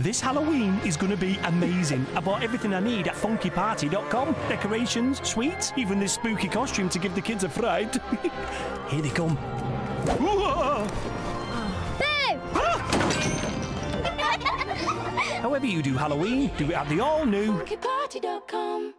This Halloween is going to be amazing. I bought everything I need at funkyparty.com. Decorations, sweets, even this spooky costume to give the kids a fright. Here they come. Whoa! However you do Halloween, do it at the all-new Funkyparty.com.